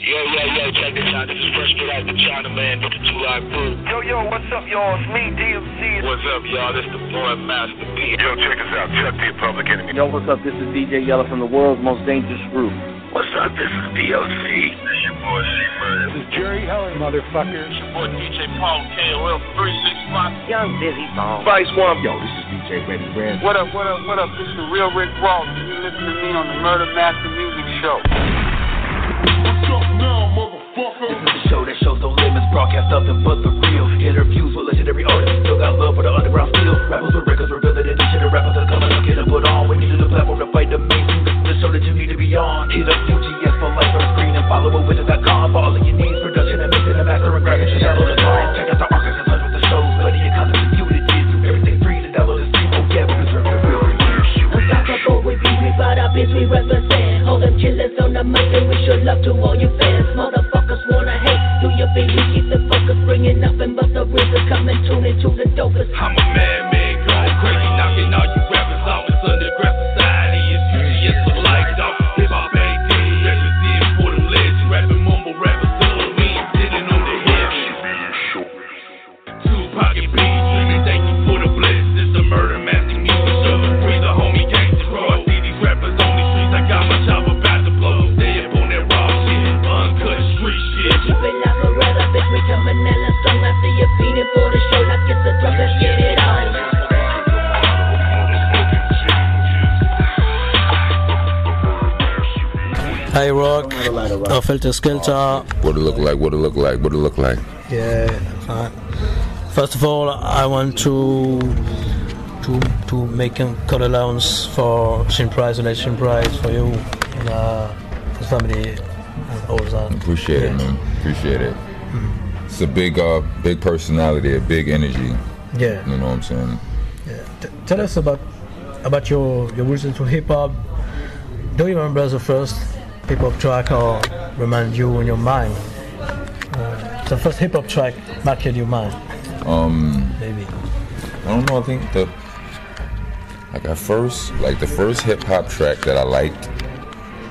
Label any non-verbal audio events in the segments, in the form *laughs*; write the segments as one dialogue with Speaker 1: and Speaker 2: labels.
Speaker 1: Yo, yo, yo, check this out. This is Fresh Get Out the China Man with the Two Live Crew.
Speaker 2: Yo, yo, what's up, y'all? It's me, DMC.
Speaker 1: What's up, y'all? This is the boy Master P.
Speaker 3: Yo, check us out. Chuck the Public Enemy.
Speaker 4: Yo, what's up? This is DJ Yella from the world's most dangerous group.
Speaker 1: What's up? This is DOC.
Speaker 3: Hey, your boy C-Murder.
Speaker 5: This is Jerry Heller, motherfucker.
Speaker 1: It's your boy DJ Paul K. KOL 365.
Speaker 2: Young Busy Bone.
Speaker 4: Vice One.
Speaker 6: Yo, this is DJ Ready Red.
Speaker 5: What up, what up, what up? This is the real Rick Ross. You listen to me on the Murder Master Music Show.
Speaker 7: This is the show that shows no limits, broadcast nothing but the real. Interviews with legendary artists, still got love for the underground steel. Rappers with records revealing the and the rappers that are coming up, get them put on. We needed a platform to fight the mainstream. This is the show that you need to be on. Hit up UGS for life on screen and follow it with.com for all of your needs. Production and mixing and mastering, graphics, and download the song. Check out the archives and touch with the we
Speaker 8: represent. All them killers on the mic, and we show love to all your fans. Motherfuckers wanna hate, do your thing, keep the focus. Bringing nothing but the rhythm, come and tune into the dopest.
Speaker 7: I'm a man-made going crazy, knocking all you
Speaker 9: Rock, of Heltah Skeltah.
Speaker 3: What it look like? What it look like? What it look like?
Speaker 9: Yeah. First of all, I want to to to make a call allowance for Sean Price, donation prize for you and uh, the family and all that.
Speaker 3: Appreciate it, man. Appreciate it. It's a big, uh, big personality, a big energy.
Speaker 9: Yeah,
Speaker 3: You know what I'm saying?
Speaker 9: yeah. T- tell us about about your your roots into hip hop. Do you remember the first hip hop track or remind you in your mind? Uh, the first hip hop track marked your mind,
Speaker 3: Um,
Speaker 9: maybe.
Speaker 3: I don't know. I think the like at first, like the first hip hop track that I liked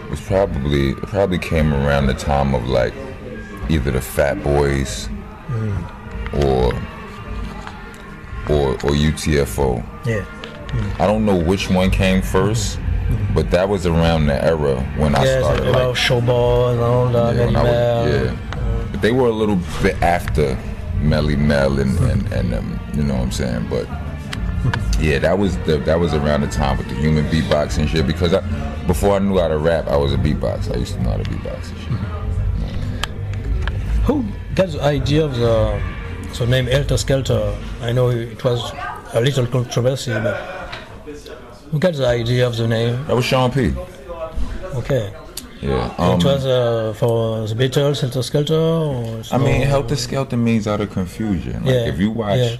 Speaker 3: was probably it probably came around the time of like either the Fat Boys or or or UTFO.
Speaker 9: Yeah.
Speaker 3: I don't know which one came 1st but that was around the era when I
Speaker 9: yeah,
Speaker 3: started.
Speaker 9: about
Speaker 3: Like,
Speaker 9: showball and all that.
Speaker 3: yeah, when I
Speaker 9: Mel.
Speaker 3: was, yeah. But they were a little bit after Melle Mel and and, and um, you know what I'm saying. But yeah, that was the that was around the time with the human beatbox and shit. Because I, before I knew how to rap, I was a beatbox. I used to know how to beatbox and shit.
Speaker 9: Who got the idea of the so name Heltah Skeltah? I know it was a little controversy, but who got the idea of the name?
Speaker 3: That was Sean P.
Speaker 9: Okay.
Speaker 3: Yeah. Um,
Speaker 9: it was uh, for the Beatles, Helter Skelter? Or
Speaker 3: I mean, helter skelter means out of confusion. Like
Speaker 9: Yeah,
Speaker 3: if you watch,
Speaker 9: yeah.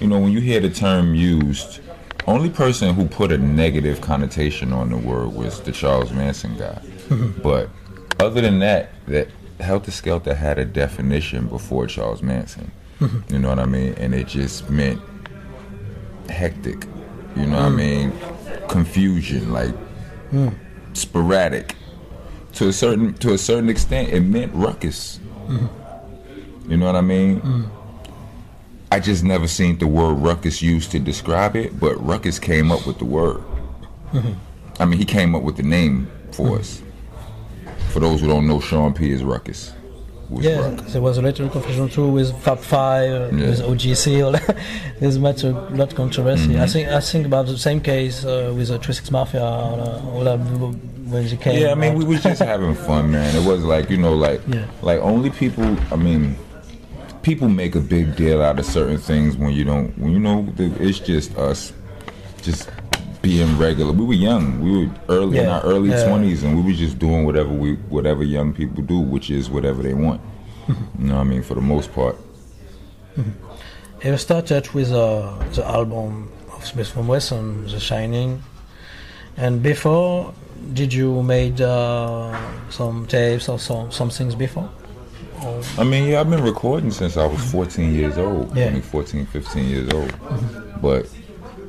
Speaker 3: you know, when you hear the term used, only person who put a negative connotation on the word was the Charles Manson guy. *laughs* but other than that, that helter skelter had a definition before Charles Manson. *laughs* You know what I mean? And it just meant hectic. You know what I mean? Confusion, like sporadic. To a certain to a certain extent, it meant ruckus. You know what I mean? I just never seen the word ruckus used to describe it, but ruckus came up with the word. I mean, he came up with the name for us. For those who don't know, Sean P is ruckus. Was
Speaker 9: Yeah,
Speaker 3: ruckus.
Speaker 9: there was a little confusion too with Fab Five,
Speaker 3: Yeah.
Speaker 9: with OGC. There's much a lot of controversy.
Speaker 3: Mm-hmm.
Speaker 9: I think I think about the same case uh, with the Three Six Mafia. All, uh, all that when they came.
Speaker 3: Yeah, I mean,
Speaker 9: out.
Speaker 3: we was just *laughs* having fun, man. It was like you know, like
Speaker 9: Yeah.
Speaker 3: like only people. I mean, people make a big deal out of certain things when you don't. When you know, it's just us, just being regular. We were young. We were early in our early
Speaker 9: yeah.
Speaker 3: twenties, and we were just doing whatever we whatever young people do, which is whatever they want. *laughs* you know what I mean? For the most part. *laughs*
Speaker 9: You started with uh, the album of Smith from Wessun, The Shining, and before, did you made uh, some tapes or some some things before? Or,
Speaker 3: I mean, yeah, I've been recording since I was 14 years old.
Speaker 9: Yeah.
Speaker 3: I mean, 14, 15 years old. But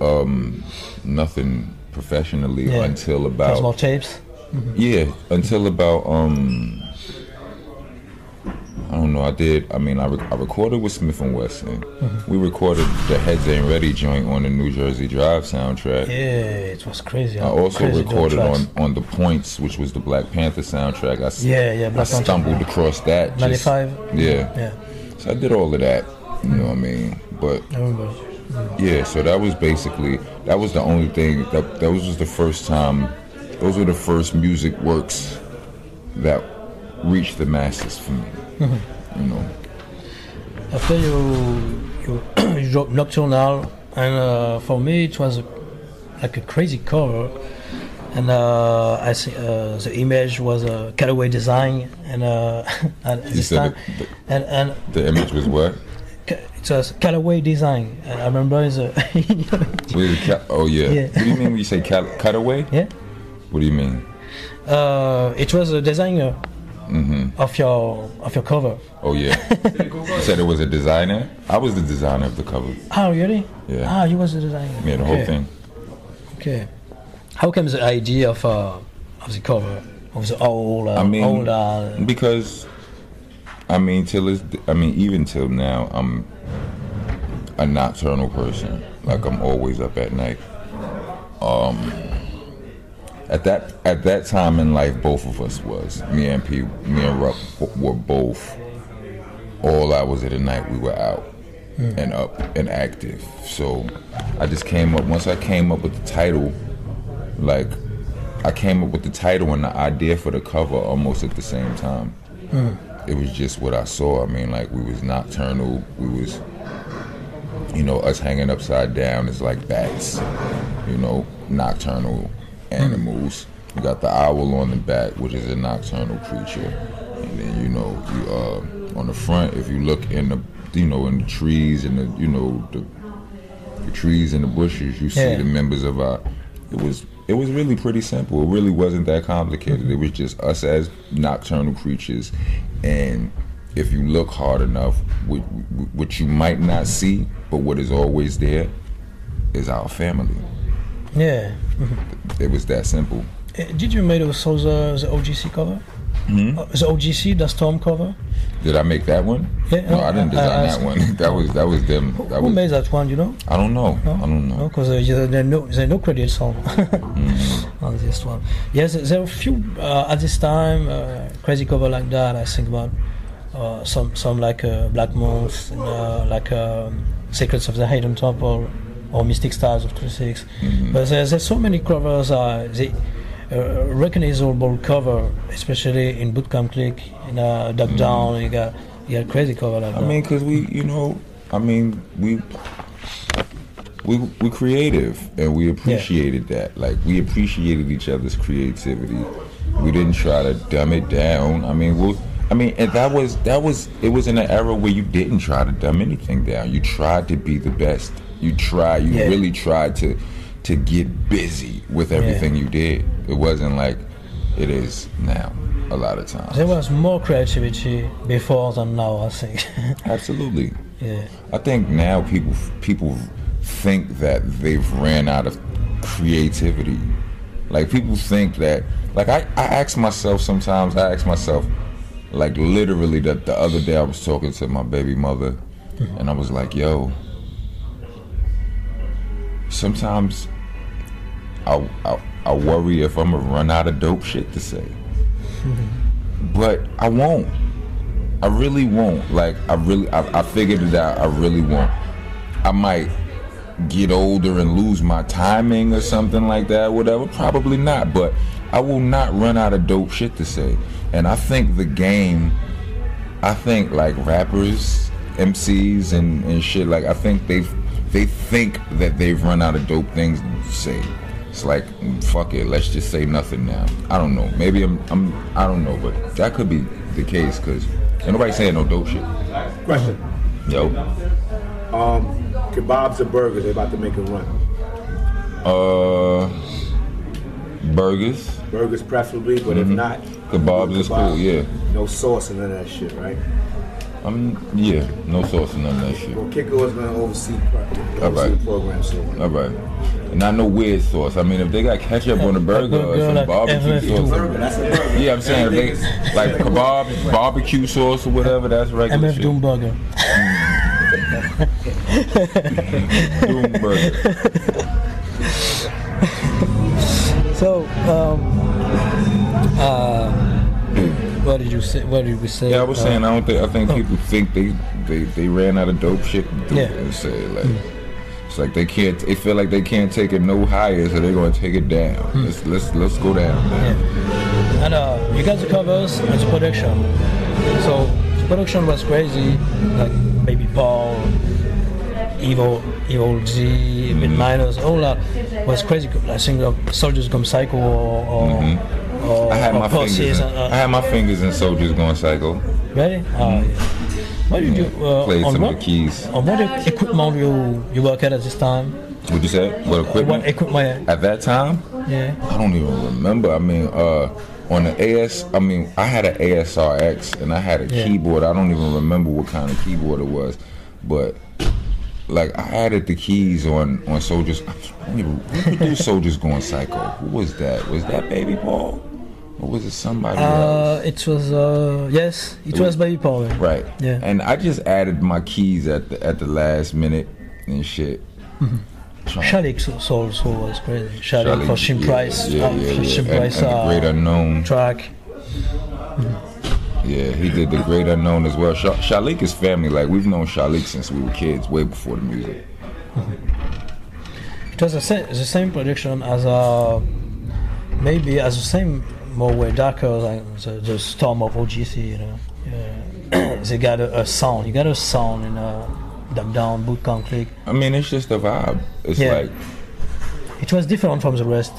Speaker 3: um, nothing professionally
Speaker 9: Yeah.
Speaker 3: until about
Speaker 9: tapes. *laughs*
Speaker 3: yeah, until about um I don't know. I did. I mean, I, re- I recorded with Smif-N-Wessun. We recorded the Heads Ain't Ready joint on the New Jersey Drive soundtrack.
Speaker 9: Yeah, it was crazy.
Speaker 3: I also
Speaker 9: Crazy
Speaker 3: recorded on, on the Points, which was the Black Panther soundtrack. I,
Speaker 9: Yeah, yeah,
Speaker 3: I
Speaker 9: Black Panther.
Speaker 3: stumbled across that.
Speaker 9: 95?
Speaker 3: yeah.
Speaker 9: Yeah,
Speaker 3: So I did all of that. You know what I mean? But
Speaker 9: I remember.
Speaker 3: Yeah, so that was basically that was the only thing that that was just the first time. Those were the first music works that reached the masses for me. *laughs* You know.
Speaker 9: After you you, *coughs* you dropped Nocturnal, and uh, for me it was a, like a crazy cover, and uh, I see uh, the image was a cutaway design, and uh, at this time,
Speaker 3: the-
Speaker 9: and and
Speaker 3: The image was what?
Speaker 9: It was cutaway design. I remember the *laughs*
Speaker 3: What is it, ca- oh yeah.
Speaker 9: Yeah.
Speaker 3: What do you mean when you say cut, cutaway?
Speaker 9: yeah.
Speaker 3: What do you mean?
Speaker 9: Uh, it was a designer
Speaker 3: Mm-hmm.
Speaker 9: of your of your cover.
Speaker 3: Oh yeah. *laughs* you said it was a designer. I was the designer of the cover.
Speaker 9: Ah, really?
Speaker 3: Yeah.
Speaker 9: Ah, you was the designer.
Speaker 3: Yeah, the whole thing.
Speaker 9: Okay. How comes the idea of uh, of the cover of the old uh,
Speaker 3: I mean,
Speaker 9: old uh,
Speaker 3: because I mean, till it's, I mean, even till now, I'm a nocturnal person. Like I'm always up at night. Um, at that at that time in life, both of us was me and P, me and Ruck were both all hours of the night. We were out and up and active. So I just came up. Once I came up with the title, like I came up with the title and the idea for the cover almost at the same time. It was just what I saw. I mean, like we was nocturnal. We was, you know, us hanging upside down is like bats. You know, nocturnal animals. You got the owl on the back, which is a nocturnal creature, and then you know, you uh, on the front, if you look in the, you know, in the trees and the, you know, the the trees and the bushes, you see
Speaker 9: Yeah.
Speaker 3: the members of our. It was it was really pretty simple. It really wasn't that complicated. It was just us as nocturnal creatures, and if you look hard enough, what, what you might not see, but what is always there, is our family.
Speaker 9: yeah.
Speaker 3: It was that simple.
Speaker 9: Uh, Did you make also the, the OGC cover?
Speaker 3: Hmm?
Speaker 9: Uh, the OGC, the Storm cover.
Speaker 3: Did I make that one?
Speaker 9: Yeah,
Speaker 3: no, I didn't
Speaker 9: I- I
Speaker 3: design
Speaker 9: asked-
Speaker 3: that one. *laughs* That was that was them.
Speaker 9: Who,
Speaker 3: That
Speaker 9: who
Speaker 3: was.
Speaker 9: made that one? You know?
Speaker 3: I don't know. I don't know.
Speaker 9: No, because uh, there are no there are no credits *laughs* on
Speaker 3: Mm-hmm.
Speaker 9: on this one. Yes, there are a few uh, at this time uh, crazy cover like that. I think about uh, some some like uh, Black and, uh, like um, Secrets of the Hidden Temple, or Mystic Stars of 36.
Speaker 3: Mm-hmm.
Speaker 9: But there's, there's so many covers. Uh, the uh, recognizable cover, especially in Bootcamp Clik, in uh, Duck Down. You got you got crazy cover like
Speaker 3: Mm-hmm. I mean, cause we, you know, I mean, we we we creative and we appreciated that. Like we appreciated each other's creativity. We didn't try to dumb it down. I mean, we'll. I mean, and that was that was it was in an era where you didn't try to dumb anything down. You tried to be the best. You try. You
Speaker 9: Yeah.
Speaker 3: really tried to to get busy with everything you did. It wasn't like it is now. A lot of times.
Speaker 9: there was more creativity before than now, I think. *laughs*
Speaker 3: Absolutely.
Speaker 9: yeah.
Speaker 3: I think now people people think that they've ran out of creativity. Like people think that like I, I ask myself sometimes I ask myself like literally that the other day I was talking to my baby mother and I was like, yo, sometimes I, I, I worry if I'm gonna run out of dope shit to say. But I won't. I really won't. Like I really, I, I figured it out. I really won't. I might get older and lose my timing or something like that. Whatever. Probably not. But I will not run out of dope shit to say. And I think the game. I think like rappers, MCs, and, and shit. Like I think they they think that they've run out of dope things to say. It's like fuck it. Let's just say nothing now. I don't know. Maybe I'm I'm I don't know, but that could be the case because ain't nobody saying no dope shit.
Speaker 6: Question.
Speaker 3: Yo,
Speaker 6: Um, kebabs or burgers? They're about to make a run.
Speaker 3: uh, burgers,
Speaker 6: Burgers preferably, but if not,
Speaker 3: kebabs is cool. Yeah.
Speaker 6: no sauce and none of that shit, right?
Speaker 3: I'm yeah, no sauce and none of that shit.
Speaker 6: Well, Kiko is gonna oversee, pro-
Speaker 3: All right.
Speaker 6: oversee the program, so.
Speaker 3: All right. And not no weird sauce. I mean, if they got ketchup on a burger or some
Speaker 9: like
Speaker 3: barbecue
Speaker 9: MF2.
Speaker 3: sauce,
Speaker 6: Burger, that's a burger.
Speaker 3: yeah, I'm saying if they like kebab, barbecue sauce or whatever, that's regular
Speaker 9: MF
Speaker 3: shit.
Speaker 9: Doom Burger.
Speaker 3: Doom burger. *laughs*
Speaker 9: So, um, uh, what did you say? What did we say?
Speaker 3: Yeah, I was
Speaker 9: Uh,
Speaker 3: saying I don't think I think people think they they they ran out of dope shit to
Speaker 9: Yeah.
Speaker 3: and say like it's like they can't they feel like they can't take it no higher, so they're gonna take it down. Let's let's let's go down. Man.
Speaker 9: And uh, you got the covers and the production. So the production was crazy, like Baby Paul, Evil, Evil Dee, Mid Miners, all that was crazy. I think uh, Soldiers Gone Psycho or, or, or,
Speaker 3: Mm-hmm. I had my fingers. In,
Speaker 9: uh,
Speaker 3: I had my fingers in Soldiers Going Psycho.
Speaker 9: Ready? Uh, what did you uh,
Speaker 3: Played
Speaker 9: on
Speaker 3: some
Speaker 9: what,
Speaker 3: of the keys.
Speaker 9: On what equipment you you work at at this time?
Speaker 3: What'd you say? What equipment?
Speaker 9: What equipment?
Speaker 3: At that time,
Speaker 9: Yeah.
Speaker 3: I don't even remember. I mean, uh, on the AS, I mean, I had an ASRX and I had a
Speaker 9: Yeah.
Speaker 3: keyboard. I don't even remember what kind of keyboard it was, but like I added the keys on on Soldiers. I don't even who produced *laughs* Soldiers Going Psycho. Who was that? Was that Baby Paul, or was it somebody else?
Speaker 9: Uh, it was uh, yes, it was Baby Paul.
Speaker 3: Right.
Speaker 9: Yeah.
Speaker 3: And I just added my keys at the at the last minute and shit. Trying-
Speaker 9: Shalik so also was crazy. Shalik, for Shim
Speaker 3: yeah,
Speaker 9: Price,
Speaker 3: yeah,
Speaker 9: uh,
Speaker 3: yeah,
Speaker 9: for
Speaker 3: yeah. And-
Speaker 9: Price
Speaker 3: and the
Speaker 9: uh,
Speaker 3: Great Unknown.
Speaker 9: track.
Speaker 3: Yeah, he did the Great Unknown as well. Sha- Shalik is family. Like we've known Shalik since we were kids, way before the music.
Speaker 9: It was the same, the same production as uh, maybe as the same more way darker like the, the Storm of OGC. You know, yeah. they got a, a sound. You got a sound in a Duck Down Boot Camp Clik.
Speaker 3: I mean, it's just a vibe. It's
Speaker 9: Yeah.
Speaker 3: like
Speaker 9: It was different from the rest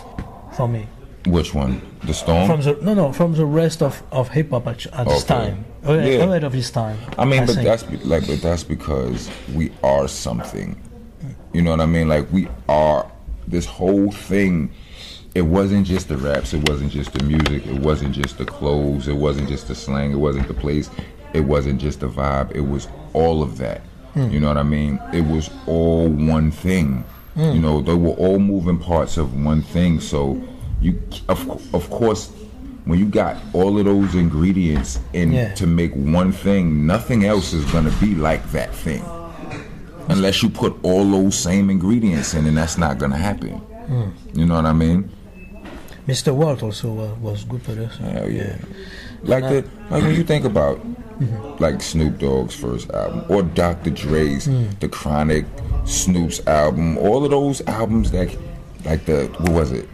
Speaker 9: for me.
Speaker 3: which one? The Storm.
Speaker 9: From the no no from the rest of, of hip hop at, at this time. Ahead,
Speaker 3: Yeah.
Speaker 9: ahead of his time.
Speaker 3: I mean, but
Speaker 9: think.
Speaker 3: that's be- like, but that's because we are something. You know what I mean? Like we are this whole thing. It wasn't just the raps. It wasn't just the music. It wasn't just the clothes. It wasn't just the slang. It wasn't the place. It wasn't just the vibe. It was all of that. Hmm. You know what I mean? It was all one thing. Hmm. You know, they were all moving parts of one thing. So you, of, of course, when you got all of those ingredients in
Speaker 9: Yeah.
Speaker 3: to make one thing, nothing else is gonna be like that thing. Unless you put all those same ingredients in, and that's not gonna happen. Hmm. You know what I mean?
Speaker 9: Mr. Walt also uh, was good for this.
Speaker 3: Hell yeah. Like the like when you think about like Snoop Dogg's first album or Dr. Dre's The Chronic, Snoop's album, all of those albums that like the what was it?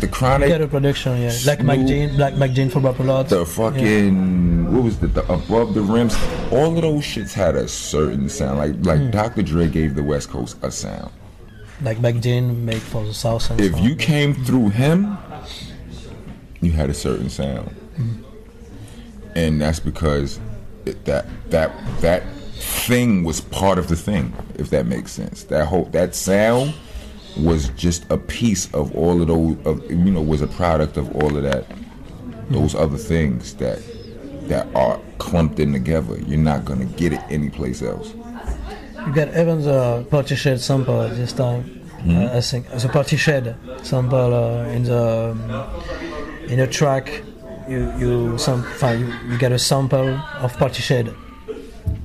Speaker 3: The Chronic,
Speaker 9: Yeah, the production, yeah. Like Mike
Speaker 3: Snoop.
Speaker 9: Jean, like Mike Jean for Rap
Speaker 3: the fucking what was the, the above the rims all of those shits had a certain sound like like dr dre gave the west coast a sound
Speaker 9: Like back then, made for the South and
Speaker 3: if you came through him you had a certain sound. Mm-hmm. And that's because it, that that that thing was part of the thing if that makes sense. That whole that sound was just a piece of all of those of you know was a product of all of that those mm-hmm. other things that that are clumped in together. You're not gonna get it anyplace else
Speaker 9: You got even the Portishead sample at this time.
Speaker 3: Hmm?
Speaker 9: Uh, I think the Portishead sample uh, in the um, in a track. You you some you, you get a sample of Portishead,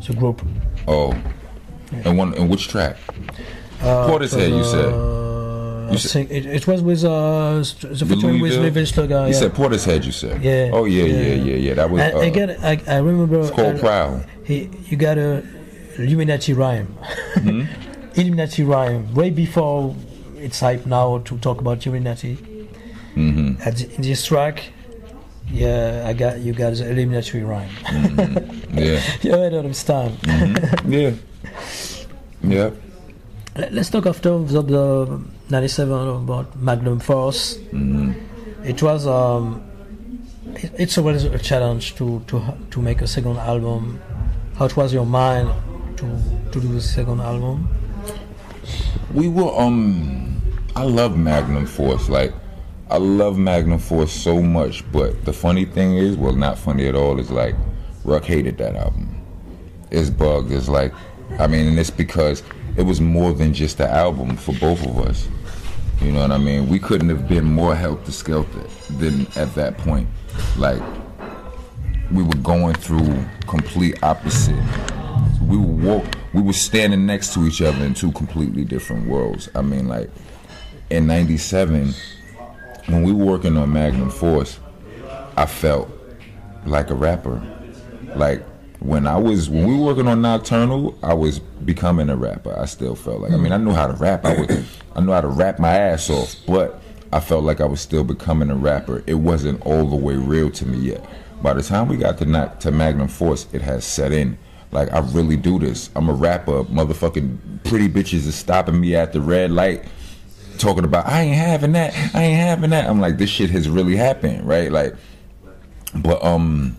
Speaker 9: the group.
Speaker 3: oh and one and which track Portishead you said
Speaker 9: Uh,
Speaker 3: You
Speaker 9: I
Speaker 3: said-
Speaker 9: think it, it was with uh, the featuring with?
Speaker 3: Louisville
Speaker 9: Slugger.
Speaker 3: you
Speaker 9: Yeah.
Speaker 3: said Portishead you said
Speaker 9: Yeah,
Speaker 3: oh yeah yeah
Speaker 9: yeah.
Speaker 3: yeah yeah that was
Speaker 9: And
Speaker 3: uh,
Speaker 9: again, I, I remember.
Speaker 3: it's called
Speaker 9: uh,
Speaker 3: Proud
Speaker 9: He, you got a Illuminati rhyme.
Speaker 3: Hmm? *laughs*
Speaker 9: Illuminati rhyme way before it's hype now to talk about Illuminati.
Speaker 3: Mm-hmm.
Speaker 9: At the, in this track, yeah, I got you got the Illuminati rhyme. *laughs*
Speaker 3: yeah
Speaker 9: you heard of this time.
Speaker 3: yeah yeah
Speaker 9: Let- Let's talk after the, the 97 about Magnum Force.
Speaker 3: Mm-hmm.
Speaker 9: It was um, it, it's always a challenge to to to make a second album. How it was your mind to to do the second album?
Speaker 3: we were um I love Magnum Force like I love Magnum Force so much but the funny thing is well not funny at all is like Ruck hated that album It's bugged. Is like, I mean, and it's because it was more than just the album for both of us. You know what I mean? We couldn't have been more helter skelter than at that point. Like, we were going through complete opposite. We were walk, we were standing next to each other in two completely different worlds. I mean, like in '97, when we were working on Magnum Force, I felt like a rapper. Like when I was when we were working on Nocturnal, I was becoming a rapper. I still felt like I mean I knew how to rap. I was I knew how to rap my ass off, but I felt like I was still becoming a rapper. It wasn't all the way real to me yet. By the time we got to to Magnum Force, it has set in. Like I really do this. I'm a rapper. Motherfucking pretty bitches is stopping me at the red light, talking about I ain't having that. I ain't having that. I'm like this shit has really happened, right? Like, but um,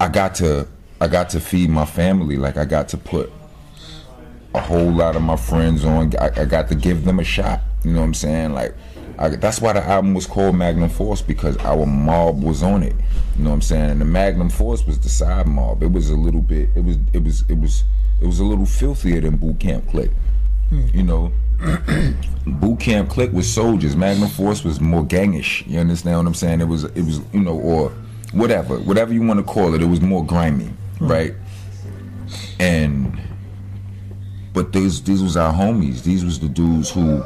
Speaker 3: I got to I got to feed my family. Like I got to put a whole lot of my friends on. I, I got to give them a shot. You know what I'm saying? Like I, that's why the album was called Magnum Force because our mob was on it. You know what I'm saying? And the Magnum Force was the side mob. It was a little bit. It was. It was. It was. It was a little filthier than Boot Camp Clik. You know, *clears throat* Boot Camp Clik was soldiers. Magnum Force was more gangish. You understand what I'm saying? It was. It was. You know, or whatever, whatever you want to call it. It was more grimy, hmm. right? And but these these was our homies. These was the dudes who,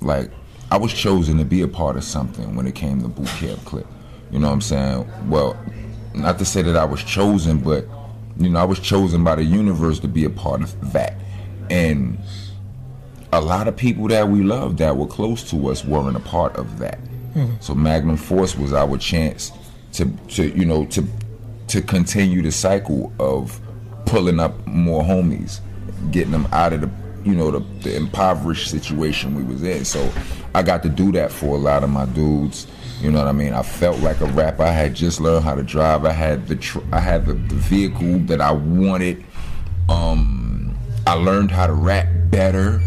Speaker 3: like, I was chosen to be a part of something when it came to Boot Camp Clik. You know what I'm saying? Well, not to say that I was chosen, but you know, I was chosen by the universe to be a part of that. And a lot of people that we loved that were close to us weren't a part of that. Hmm. So Magnum Force was our chance to to you know to to continue the cycle of pulling up more homies, getting them out of the you know the, the impoverished situation we was in. So I got to do that for a lot of my dudes. You know what I mean? I felt like a rapper. I had just learned how to drive. I had the tr- I had the, the vehicle that I wanted. Um, I learned how to rap better.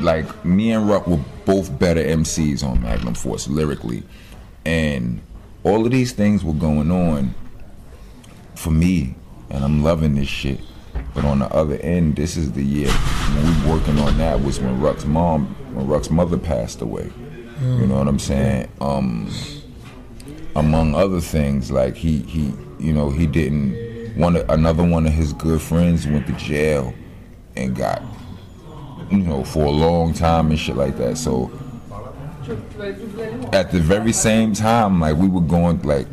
Speaker 3: Like me and Ruck were both better MCs on Magnum Force lyrically, and all of these things were going on for me, and I'm loving this shit. But on the other end, this is the year when we working on that was when Ruck's mom, when Ruck's mother passed away. You know what I'm saying? Um, among other things, like he he you know he didn't one another one of his good friends went to jail and got you know for a long time and shit like that. So at the very same time, like we were going like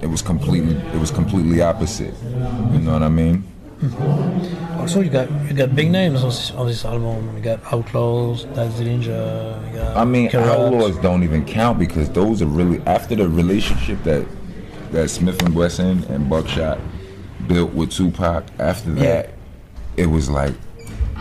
Speaker 3: it was completely it was completely opposite. You know what I mean?
Speaker 9: Also, you got you got big names on this, on this album. You got Outlaws, Daz Dillinger. You got
Speaker 3: I mean,
Speaker 9: Kurupt.
Speaker 3: outlaws don't even count because those are really after the relationship that that Smif-N-Wessun and Buckshot built with Tupac. After that, it was like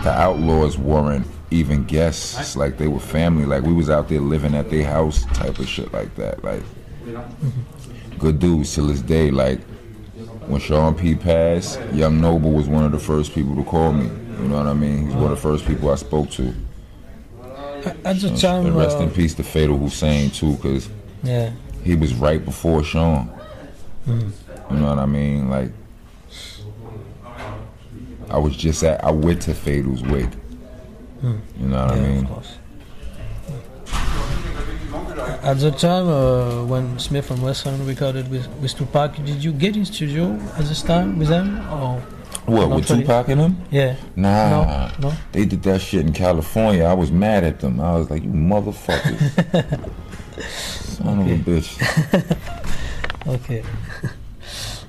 Speaker 3: the outlaws weren't even guests; like they were family. Like we was out there living at their house, type of shit like that. Like mm-hmm. good dudes till this day. Like when Sean P passed, Young Noble was one of the first people to call me. You know what I mean? He's one of the first people I spoke to.
Speaker 9: At the time,
Speaker 3: And rest
Speaker 9: uh,
Speaker 3: in peace to Fatal Hussein too, because
Speaker 9: yeah,
Speaker 3: he was right before Sean. You know what I mean? Like, I was just at, I went to Fatal's wake. You know what I
Speaker 9: yeah,
Speaker 3: mean?
Speaker 9: At the time uh, when Smif-N-Wessun recorded with, with Tupac, did you get in studio at this time with them? Or
Speaker 3: What, with
Speaker 9: really.
Speaker 3: Tupac and them?
Speaker 9: yeah,
Speaker 3: Nah.
Speaker 9: No, no.
Speaker 3: They did that shit in California. I was mad at them. I was like, you motherfuckers. *laughs* Son of a bitch. *laughs*
Speaker 9: Okay.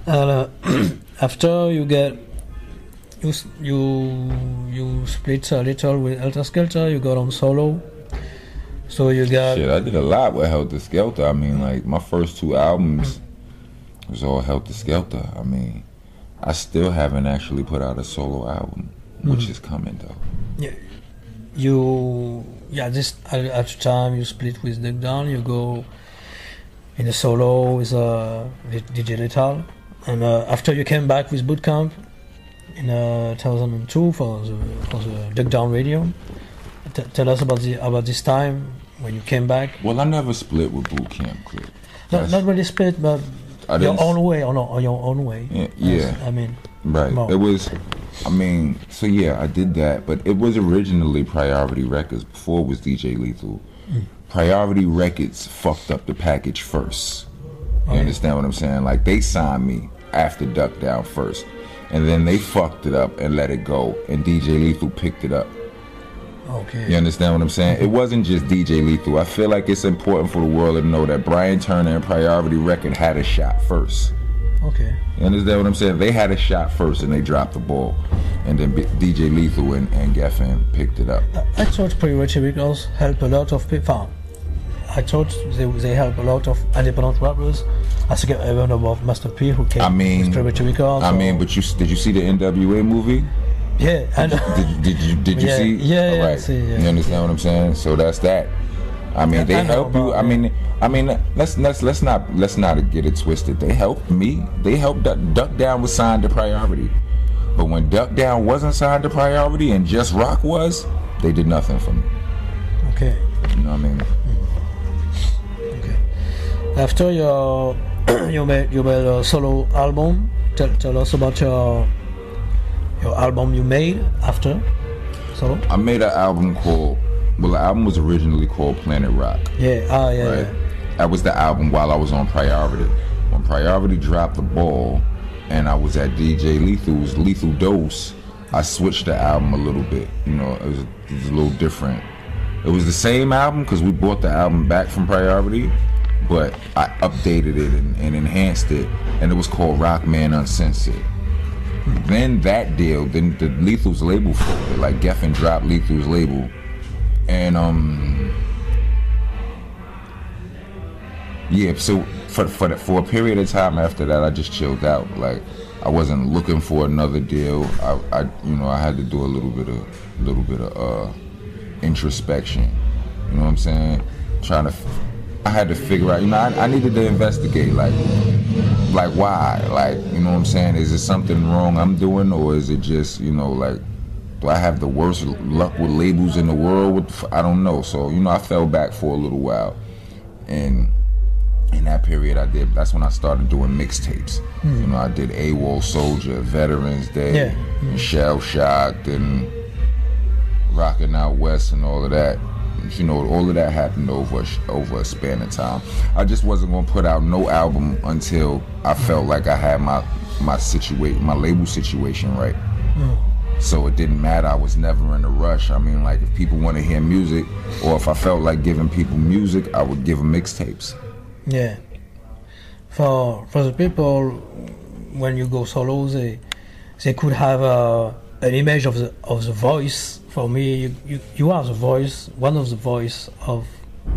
Speaker 9: and uh, *clears throat* after you get you you you split a little with Heltah Skeltah, you got on solo. So you got
Speaker 3: Shit, I did a lot with Heltah Skeltah. I mean, like, my first two albums was all Heltah Skeltah. I mean, I still haven't actually put out a solo album, which is coming, though.
Speaker 9: Yeah, you yeah this at, the time you split with Duck Down. You go in a solo with uh, DJ Lethal, and uh, after you came back with Bootcamp in uh, 2002 for the for the Duck Down Radio. T- tell us about the about this time when you came back.
Speaker 3: Well, I never split with Boot Camp Clik.
Speaker 9: Not, not really split, but
Speaker 3: I
Speaker 9: your own way, or no, or your own way.
Speaker 3: Yeah, yeah.
Speaker 9: I mean,
Speaker 3: Right.
Speaker 9: More.
Speaker 3: It was, I mean, so yeah, I did that, but it was originally Priority Records before it was DJ Lethal. Mm. Priority Records fucked up the package first. You understand what I'm saying? Like they signed me after Duck Down first, and then they fucked it up and let it go, and DJ Lethal picked it up.
Speaker 9: Okay.
Speaker 3: You understand what I'm saying? It wasn't just DJ Lethal. I feel like it's important for the world to know that Bryan Turner and Priority Record had a shot first.
Speaker 9: Okay.
Speaker 3: You understand what I'm saying? They had a shot first and they dropped the ball. And then B- DJ Lethal and, and Geffen picked it up.
Speaker 9: I thought Priority Records help a lot of people. I thought they, they help a lot of independent rappers. I I even about Master P who came
Speaker 3: I mean,
Speaker 9: with Priority Records.
Speaker 3: I mean, but you did you see the NWA movie?
Speaker 9: Yeah, and
Speaker 3: Did, did you did you
Speaker 9: Yeah,
Speaker 3: see?
Speaker 9: yeah, yeah, I see, yeah.
Speaker 3: You understand what I'm saying? So that's that. I mean, they
Speaker 9: I
Speaker 3: help you. I mean, I mean, let's let's let's not let's not get it twisted. They helped me. They helped Duck, Duck Down was signed to Priority, but when Duck Down wasn't signed to Priority and Just Rock was, they did nothing for me.
Speaker 9: okay.
Speaker 3: You know what I mean? Mm-hmm. Okay.
Speaker 9: After your you made you made a solo album. Tell, tell us about your your album you made after. So
Speaker 3: I made an album called. Well, the album was originally called Planet Rock.
Speaker 9: yeah, ah yeah,
Speaker 3: right?
Speaker 9: yeah.
Speaker 3: That was the album while I was on Priority. When Priority dropped the ball, and I was at DJ Lethal's Lethal Dose, I switched the album a little bit. You know, it was, it was a little different. It was the same album because we bought the album back from Priority, but I updated it and, and enhanced it, and it was called Rockman Uncensored. Then that deal, then the Lethal's label folded. Like Geffen dropped Lethal's label, and um, yeah. So for for for a period of time after that, I just chilled out. Like I wasn't looking for another deal. I, I you know I had to do a little bit of little bit of uh, introspection. You know what I'm saying? Trying to. I had to figure out. You know, I, I needed to investigate. Like like why like you know what i'm saying is it something wrong i'm doing or is it just you know like do i have the worst luck with labels in the world with the i don't know so you know i fell back for a little while and in that period i did that's when i started doing mixtapes hmm. you know i did awol soldier veterans day
Speaker 9: Yeah.
Speaker 3: shell shocked and rocking out west and all of that you know all of that happened over a over a span of time. I just wasn't going to put out no album until i felt like i had my my situation my label situation right. Hmm. So it didn't matter. I was never in a rush. I mean like if people want to hear music or if i felt like giving people music i would give them mixtapes.
Speaker 9: Yeah. For for the people, when you go solo, they they could have a, an image of the of the voice. For me, you, you, you are the voice, one of the voice of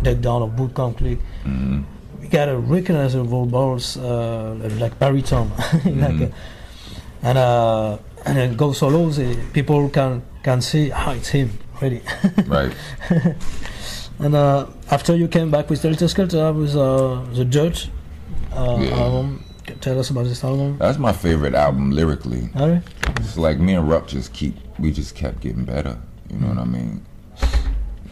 Speaker 9: Duck Down of Boot Clik.
Speaker 3: mm
Speaker 9: You got a recognizable voice uh, like baritone, *laughs* like a, and uh, and then go solo. People can can see, ah, it's him, really. *laughs*
Speaker 3: right
Speaker 9: And uh, after you came back with Heltah Skeltah with uh, the Judge uh,
Speaker 3: Yeah.
Speaker 9: album, tell us about this album.
Speaker 3: that's my favorite album lyrically
Speaker 9: Alright.
Speaker 3: It's like me and Ruck just keep we just kept getting better. You know what I mean?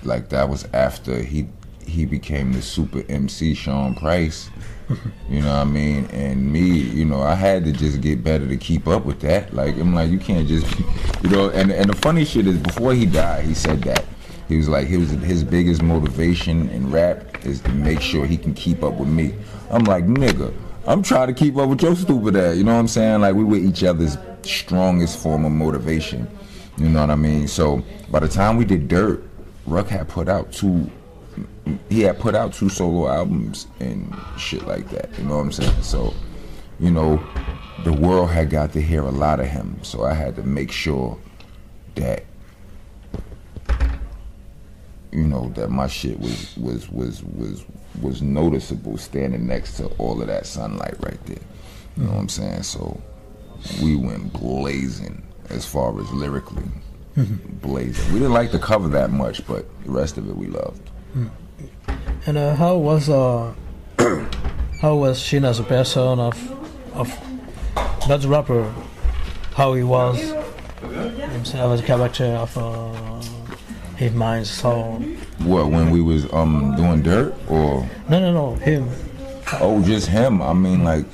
Speaker 3: Like that was after he he became the super MC Sean Price. *laughs* You know what I mean? And me, you know, I had to just get better to keep up with that. Like I'm like, you can't just you know, and and the funny shit is before he died, he said that. He was like, his his biggest motivation in rap is to make sure he can keep up with me. I'm like, nigga, I'm trying to keep up with your stupid ass. You know what I'm saying? Like we were each other's strongest form of motivation. You know what I mean? So by the time we did Dirt, Ruck had put out two. He had put out two solo albums and shit like that. You know what I'm saying? So, you know, the world had got to hear a lot of him. So I had to make sure that you know that my shit was was was was was noticeable standing next to all of that sunlight right there. You know what I'm saying? So we went blazing as far as lyrically blazing. We didn't like the cover that much, but the rest of it we loved.
Speaker 9: And uh, how was uh, *clears throat* how was Sean as a person of of not rapper, how he was himself as a character of uh, his mind. So
Speaker 3: What when we was um doing dirt or
Speaker 9: no, no, no, him.
Speaker 3: oh just him? I mean like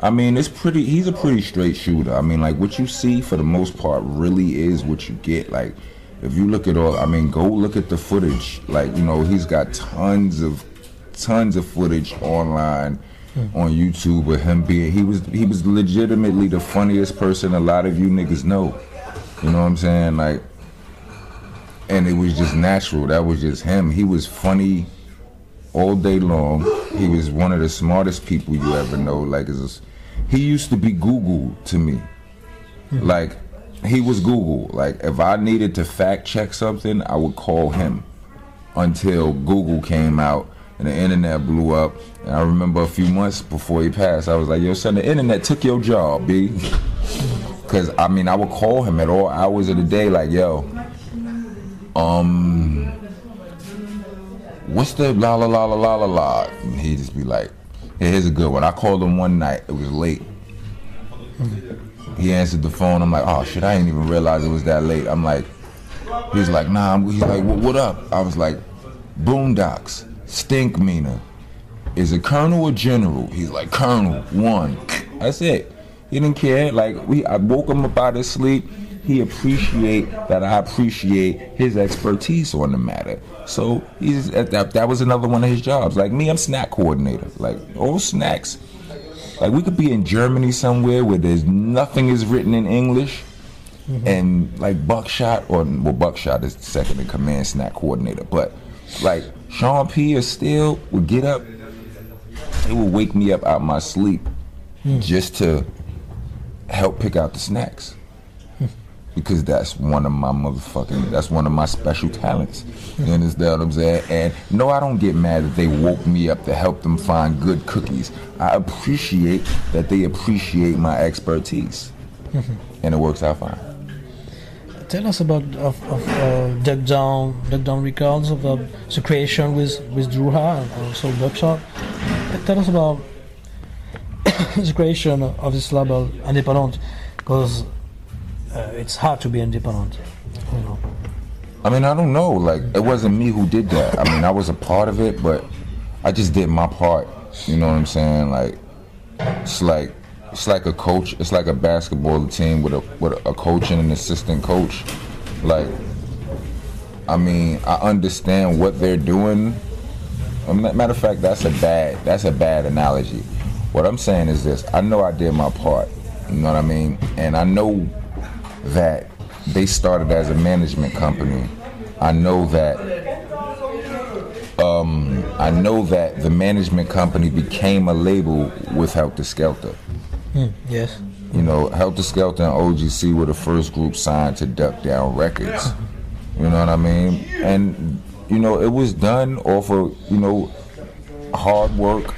Speaker 3: I mean, it's pretty. He's a pretty straight shooter. I mean, like what you see for the most part really is what you get. Like, if you look at all, I mean, go look at the footage. Like, you know, he's got tons of, tons of footage online on YouTube with him being. He was he was legitimately the funniest person a lot of you niggas know. You know what I'm saying? Like, and it was just natural. That was just him. He was funny all day long. He was one of the smartest people you ever know. Like, it's, he used to be Google to me. Hmm. Like, he was Google. Like, if I needed to fact check something, I would call him until Google came out and the internet blew up. And I remember a few months before he passed, I was like, yo, son, the internet took your job, B. Because, I mean, I would call him at all hours of the day, like, yo, um, what's the la la la la la la la? And he'd just be like, hey, here's a good one. I called him one night. It was late. He answered the phone. I'm like, oh shit, I didn't even realize it was that late. I'm like, he was like, nah. I'm, he's like, what, what up? I was like, Boondocks, Stink Meaner. Is it Colonel or General? He's like, Colonel, one. That's it. He didn't care. Like we, I woke him up out of sleep. He appreciate that I appreciate his expertise on the matter. So he's that, that, that was another one of his jobs. Like me, I'm snack coordinator. Like all snacks. Like we could be in Germany somewhere where there's nothing is written in English, mm-hmm. and like Buckshot or well Buckshot is second in command snack coordinator, but like Sean P or Steele would get up, it would wake me up out my sleep hmm. just to help pick out the snacks. Because that's one of my motherfucking, that's one of my special talents. You understand what I'm saying? And no, I don't get mad that they woke me up to help them find good cookies. I appreciate that they appreciate my expertise. *laughs* and it works out fine.
Speaker 9: Tell us about of, of uh, Duck Down, Duck Down Records, of uh, the creation with with Dru Ha and also Buckshot. Tell us about *coughs* the creation of this label, independent, because Uh, it's hard to be independent. You know.
Speaker 3: I mean, I don't know. Like, it wasn't me who did that. I mean, I was a part of it, but I just did my part. You know what I'm saying? Like, it's like it's like a coach. It's like a basketball team with a with a coach and an assistant coach. Like, I mean, I understand what they're doing. Matter of fact, that's a bad that's a bad analogy. What I'm saying is this: I know I did my part. You know what I mean? And I know that they started as a management company. I know that um, I know that the management company became a label with Heltah Skeltah.
Speaker 9: Hmm, yes.
Speaker 3: You know, Heltah Skeltah and OGC were the first group signed to Duck Down Records. You know what I mean? And you know, it was done off of you know hard work,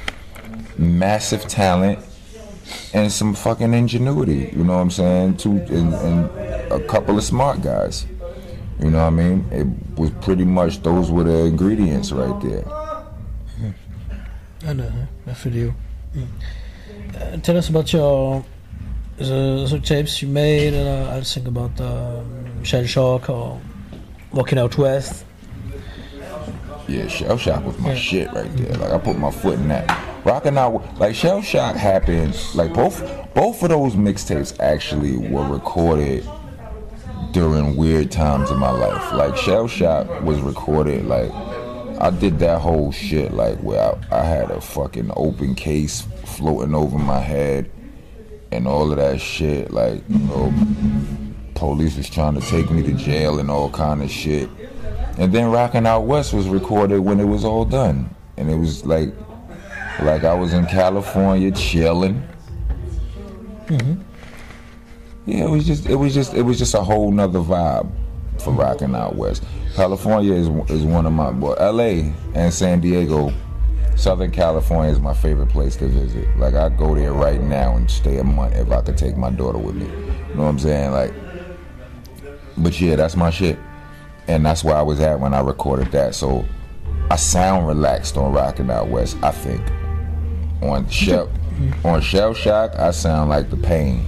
Speaker 3: massive talent, and some fucking ingenuity. You know what I'm saying? Two and, and a couple of smart guys. You know what I mean? It was pretty much those were the ingredients right there.
Speaker 9: I know, I feel you. Uh, tell us about your the, the tapes you made. Uh, I'll think about um, Shell Shock or Walking Out West.
Speaker 3: Yeah, Shell Shock was my
Speaker 9: Yeah.
Speaker 3: shit right there. Like I put my foot in that. Rocking out like Shell Shock happened. Like both both of those mixtapes actually were recorded during weird times in my life. Like Shell Shock was recorded like I did that whole shit like where I, I had a fucking open case floating over my head and all of that shit. Like you know, police was trying to take me to jail and all kind of shit. And then Rockin' Out West was recorded when it was all done. And it was like like I was in California chilling. Mhm. Yeah, it was just it was just it was just a whole nother vibe for Rockin' Out West. California is is one of my well, LA and San Diego. Southern California is my favorite place to visit. Like I go there right now and stay a month if I could take my daughter with me. You know what I'm saying? Like but yeah, that's my shit. And that's where I was at when I recorded that. So I sound relaxed on Rockin' Out West, I think. On Shell on Shell Shock, I sound like the pain.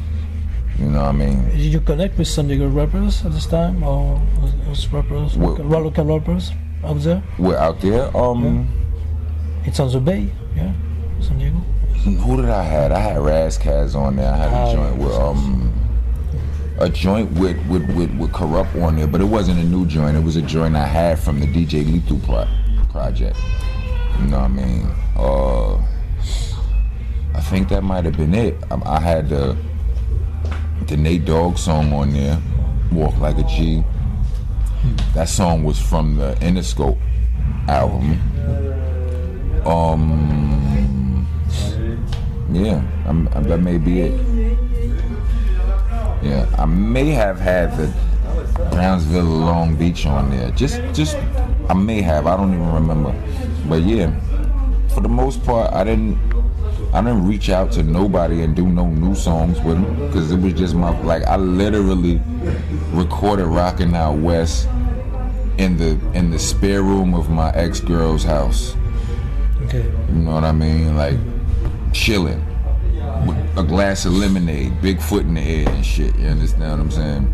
Speaker 3: You know what I mean?
Speaker 9: Did you connect with San Diego rappers at this time, or was, was rappers,
Speaker 3: Well-
Speaker 9: local, rappers out there?
Speaker 3: We're out there. Um
Speaker 9: It's on the bay, yeah, San Diego.
Speaker 3: who did I had? I had Ras Kass on there. I had a
Speaker 9: Oh,
Speaker 3: joint with um a joint with, with with with Kurupt on there, but it wasn't a new joint. It was a joint I had from the DJ Lethal pro- project. You know what I mean? Uh, I think that might have been it. I, I had the the Nate Dogg song on there, Walk Like a G. That song was from the Interscope album. Um, yeah, I'm, I'm- that may be it. Yeah, I may have had the Brownsville Long Beach on there. Just, just, I may have. I don't even remember. But yeah, for the most part, I didn't, I didn't reach out to nobody and do no new songs with them because it was just my like I literally recorded "Rocking Out West" in the in the spare room of my ex girl's house.
Speaker 9: Okay.
Speaker 3: You know what I mean? Like chilling with a glass of lemonade, big foot in the air and shit. You understand what I'm saying?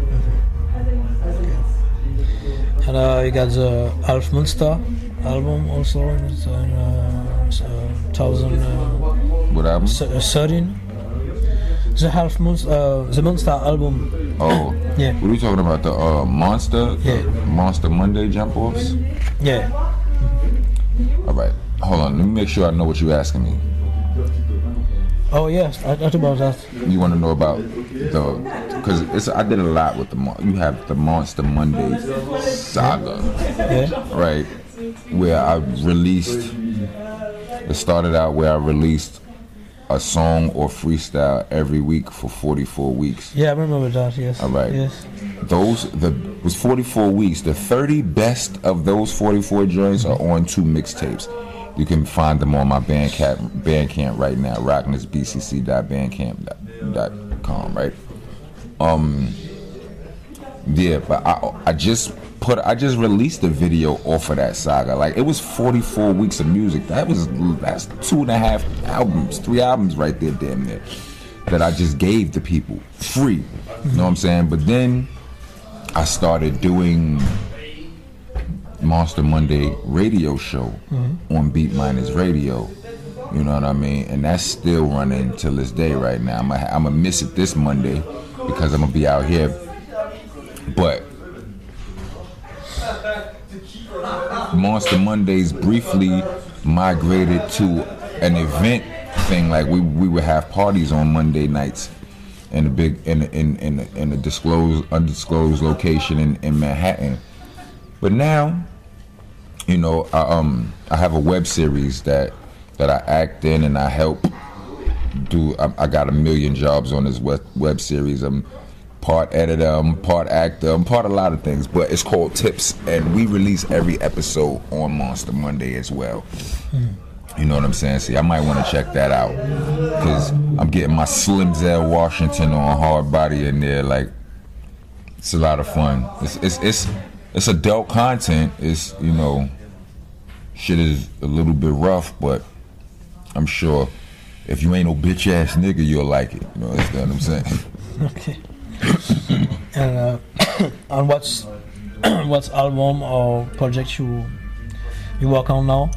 Speaker 9: And uh, you got the Half Monster album also. It's in uh, s- uh, 2013.
Speaker 3: What album?
Speaker 9: The Half Monster, uh, the Monster album.
Speaker 3: Oh, *coughs*
Speaker 9: Yeah.
Speaker 3: What are you talking about? The uh, Monster?
Speaker 9: Yeah.
Speaker 3: Monster Monday jump offs?
Speaker 9: Yeah.
Speaker 3: All right. Hold on. Let me make sure I know what you're asking me.
Speaker 9: Oh yes, I thought about that.
Speaker 3: You want to know about the because it's I did a lot with the you have the Monster Monday saga,
Speaker 9: Yeah.
Speaker 3: right? Where I released. It started out where I released a song or freestyle every week for 44 weeks.
Speaker 9: Yeah, I remember that. Yes.
Speaker 3: All right.
Speaker 9: Yes.
Speaker 3: Those the was 44 weeks. The 30 best of those 44 joints are on two mixtapes. You can find them on my Bandcamp Bandcamp right now. rocknessbcc.bandcamp.com. Right. Um. Yeah, but I I just put I just released a video off of that saga. Like it was 44 weeks of music. That was that's two and a half albums, three albums right there, damn near. That I just gave to people free. You know what I'm saying? But then I started doing Monster Monday radio show mm-hmm. on Beat Miners Radio. You know what I mean? And that's still running till this day right now. I'm I'm gonna miss it this Monday because I'm gonna be out here. But Monster Mondays briefly migrated to an event thing. Like we, we would have parties on Monday nights in a big in in in in a disclosed undisclosed location in, in Manhattan. But now, you know, I, um, I have a web series that that I act in and I help do. I, I got a million jobs on this web web series. I'm part editor, I'm part actor, I'm part a lot of things. But it's called Tips, and we release every episode on Monster Monday as well. You know what I'm saying? See, I might want to check that out because I'm getting my Slim Zell Washington on hard body in there. Like, it's a lot of fun. It's it's it's it's adult content. It's you know, shit is a little bit rough, but I'm sure if you ain't no bitch ass nigga, you'll like it. You know what I'm saying? *laughs*
Speaker 9: Okay. *coughs* and uh, *coughs* and what's *coughs* what's album or project you you work on now?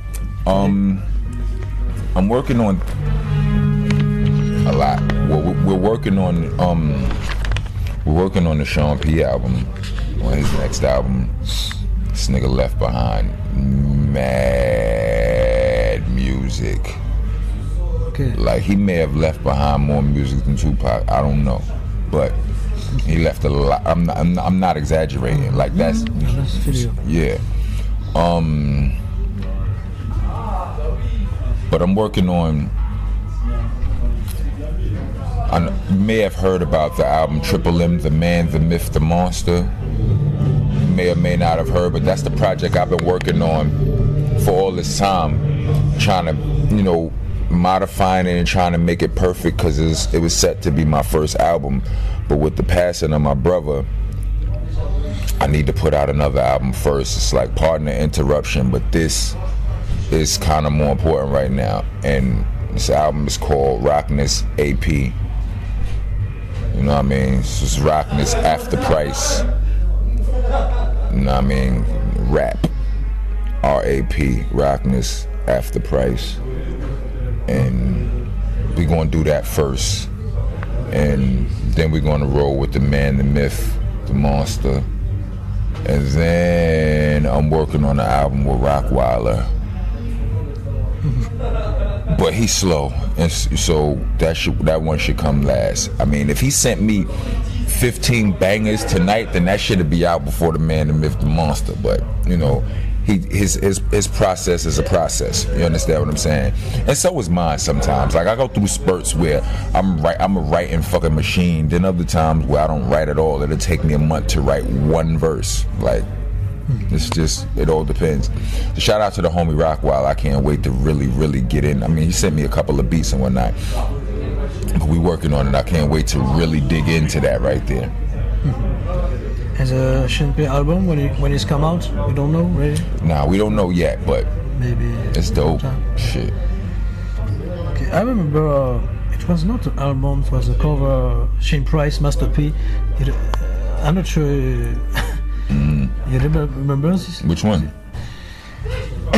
Speaker 3: Um, I'm working on a lot. We're, we're working on um, we're working on the Sean P album, on his next album. This nigga left behind mad music.
Speaker 9: Okay.
Speaker 3: Like he may have left behind more music than Tupac. I don't know, but he left a lot. I'm not, I'm not, I'm not exaggerating. Like that's yeah. Um but I'm working on I may have heard about the album Triple M, The Man, The Myth, The Monster. You may or may not have heard, but that's the project I've been working on for all this time, trying to, you know, modifying it and trying to make it perfect because it was set to be my first album. But with the passing of my brother, I need to put out another album first. It's like partner interruption, but this is kind of more important right now. And this album is called Rockness AP. You know what I mean? It's is Rockness After Price. You know what I mean? Rap. R A P. Rockness After Price. And we're gonna do that first, and then we're gonna roll with the man, the myth, the monster, and then I'm working on an album with Rockwilder. *laughs* But he's slow, and so that should that one should come last. I mean, if he sent me 15 bangers tonight, then that should be out before the man, the myth, the monster. But you know, he his his his process is a process. You understand what I'm saying? And so is mine sometimes. Like I go through spurts where I'm right, I'm a writing fucking machine. Then other times where I don't write at all. It'll take me a month to write one verse. Like it's just it all depends. So Shout out to the homie Rockwell. I can't wait to really, really get in. I mean, he sent me a couple of beats and whatnot. But we working on it. I can't wait to really dig into that right there.
Speaker 9: And a Sean P album when it when it's come out, we don't know really.
Speaker 3: Now we don't know yet, but
Speaker 9: Maybe
Speaker 3: it's dope. Shit.
Speaker 9: Okay, I remember uh, it was not an album, it was a cover. Sean Price, Master P. It, uh, I'm not sure. *laughs* you remember, remember this?
Speaker 3: Which one? *coughs*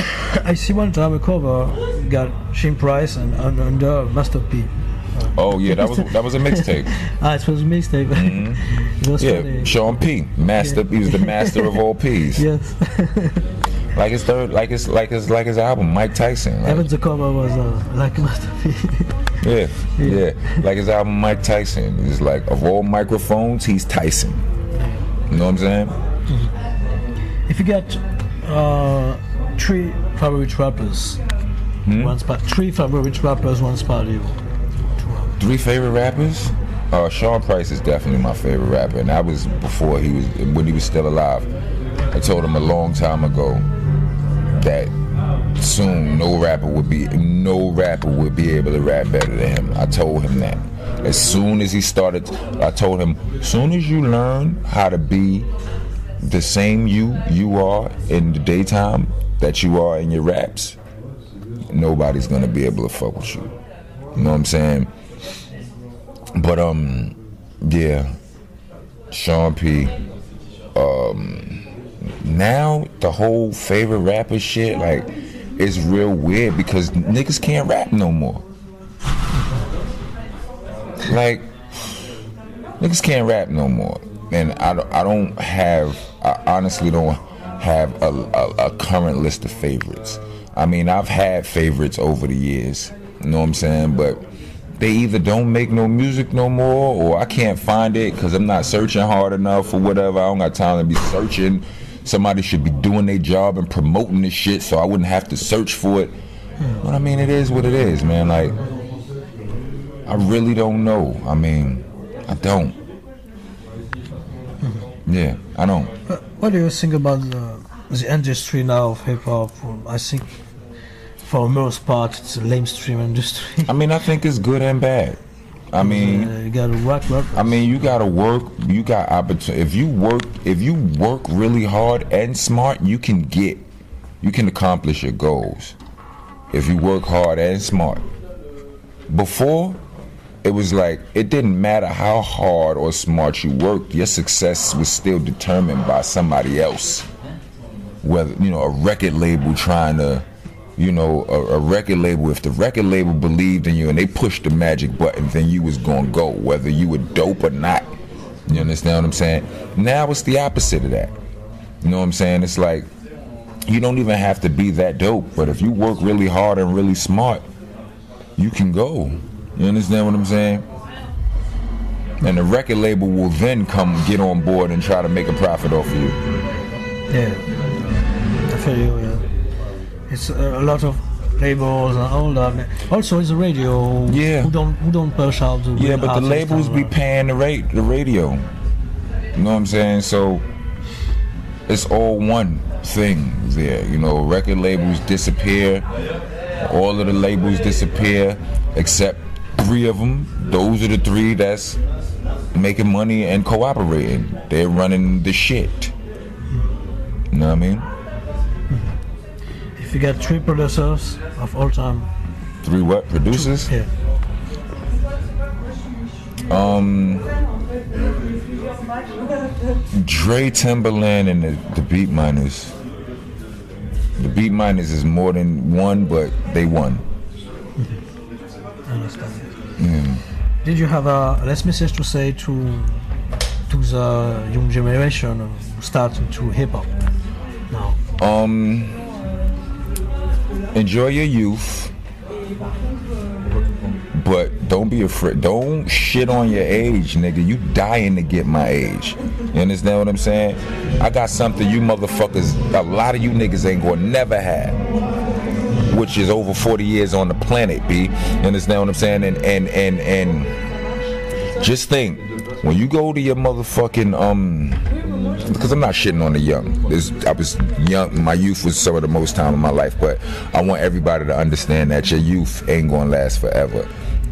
Speaker 9: I see one time a cover got Sean Price and, and under Master P.
Speaker 3: Oh yeah, that was that was a mixtape. *laughs*
Speaker 9: Ah, it was a mixtape. was
Speaker 3: Yeah,
Speaker 9: funny.
Speaker 3: Sean P. Master. He was the master of all P's. *laughs*
Speaker 9: Yes. *laughs*
Speaker 3: Like his third, like his like his like his album, Mic Tyson. Like,
Speaker 9: Even the cover was uh, like Master P.
Speaker 3: yeah, yeah, like his album, Mic Tyson. It's like of all microphones, he's Tyson. You know what I'm saying?
Speaker 9: if you got uh, three favorite rappers,
Speaker 3: Hmm?
Speaker 9: one spot, three favorite rappers, one spot you.
Speaker 3: Three favorite rappers? Uh, Sean Price is definitely my favorite rapper, and that was before he was when he was still alive. I told him a long time ago that soon no rapper would be no rapper would be able to rap better than him. I told him that. As soon as he started, I told him, soon as you learn how to be the same you you are in the daytime that you are in your raps, nobody's gonna be able to fuck with you. You know what I'm saying? But um, yeah, Sean P. Um, now the whole favorite rapper shit like is real weird because niggas can't rap no more. Like niggas can't rap no more, and I don't, I don't have, I honestly don't have a, a, a current list of favorites. I mean, I've had favorites over the years, you know what I'm saying, but they either don't make no music no more or I can't find it because I'm not searching hard enough or whatever. I don't got time to be searching. Somebody should be doing their job and promoting this shit so I wouldn't have to search for it. But I mean, it is what it is, man. Like, I really don't know. I mean, I don't. Yeah, I don't.
Speaker 9: What do you think about the, the industry now of hip hop? I think for most part it's a lamestream industry. *laughs*
Speaker 3: I mean, I think it's good and bad. I mean,
Speaker 9: Uh, you gotta rap.
Speaker 3: I mean, you gotta work. You got opportunity. If you work, if you work really hard and smart, you can get, you can accomplish your goals. If you work hard and smart. Before, it was like it didn't matter how hard or smart you worked. Your success was still determined by somebody else. Whether you know a record label trying to you know, a, a record label, if the record label believed in you and they pushed the magic button, then you was gonna go, whether you were dope or not. You understand what I'm saying? Now it's the opposite of that. You know what I'm saying? It's like you don't even have to be that dope, but if you work really hard and really smart, you can go. You understand what I'm saying? And the record label will then come get on board and try to make a profit off of you.
Speaker 9: Yeah, I feel you. Yeah, it's a, a lot of labels and all that. Also, it's a radio.
Speaker 3: Yeah.
Speaker 9: Who don't who don't push out the
Speaker 3: Yeah, but the labels be
Speaker 9: uh,
Speaker 3: paying the rate, the radio. You know what I'm saying? So it's all one thing there. You know, record labels disappear. All of the labels disappear except three of them. Those are the three that's making money and cooperating. They're running the shit. You know what I mean?
Speaker 9: If you get three producers of all time,
Speaker 3: Three what producers?
Speaker 9: yeah,
Speaker 3: Um, Dre Timbaland and the, the Beat Miners. The Beat Miners is more than one, but they won.
Speaker 9: I understand. Did you have a last message to say to to the young generation starting to hip hop now?
Speaker 3: Um, enjoy your youth, but don't be afraid. Don't shit on your age, nigga. You dying to get my age. You understand what I'm saying? I got something you motherfuckers, a lot of you niggas ain't gonna never have. Which is over 40 years on the planet, B. You understand what I'm saying? And and and and just think, when you go to your motherfucking um because I'm not shitting on the young. This, I was young. My youth was some of the most time of my life, but I want everybody to understand that your youth ain't gonna last forever.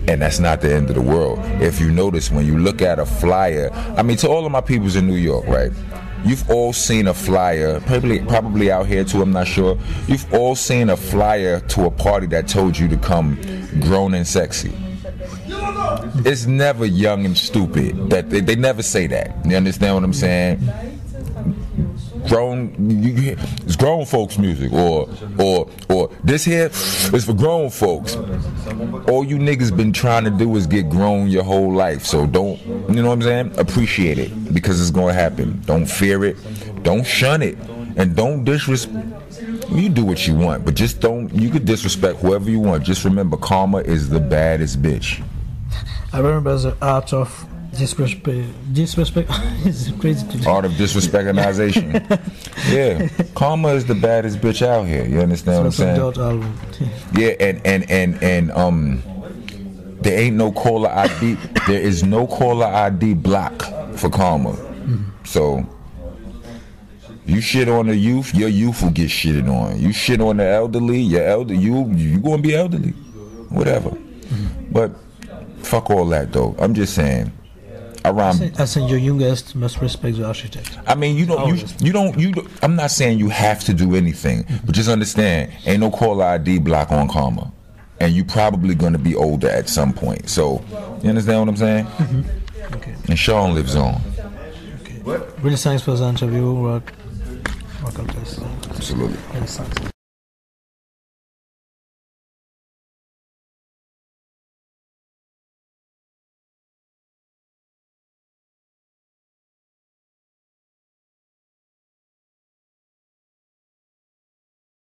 Speaker 3: And that's not the end of the world. If you notice, when you look at a flyer, I mean, to all of my peoples in New York, right? You've all seen a flyer, probably probably out here too. I'm not sure. You've all seen a flyer to a party that told you to come grown and sexy. It's never young and stupid. That they, they never say that. You understand what I'm saying? Grown, it's grown folks music, or or or this here is for grown folks. All you niggas been trying to do is get grown your whole life. So don't, you know what I'm saying? Appreciate it because it's gonna happen. Don't fear it. Don't shun it, and don't disrespect. You do what you want, but just don't. You could disrespect whoever you want. Just remember, karma is the baddest bitch.
Speaker 9: I remember the art of disrespect. Disrespect *laughs* is crazy to do.
Speaker 3: Art of disrespectinization. *laughs* yeah, karma is the baddest bitch out here. You understand what I'm saying?
Speaker 9: dot.
Speaker 3: Yeah, and and and and um, there ain't no caller ID. there is no caller ID block for karma. So. You shit on the youth, your youth will get shitted on. You shit on the elderly, your elder, you you gonna be elderly, whatever. But fuck all that though. I'm just saying.
Speaker 9: I
Speaker 3: Around
Speaker 9: think, I think your youngest must respect the architect.
Speaker 3: I mean, you don't, you, you don't, you. don't- I'm not saying you have to do anything, but just understand, ain't no caller ID block on Karma, and you probably gonna be older at some point. So, you understand what I'm saying? Mm-hmm.
Speaker 9: Okay.
Speaker 3: And Sean lives on. Okay.
Speaker 9: Really thanks for the interview, Rock. Rock.
Speaker 3: Absolutely.
Speaker 9: Really.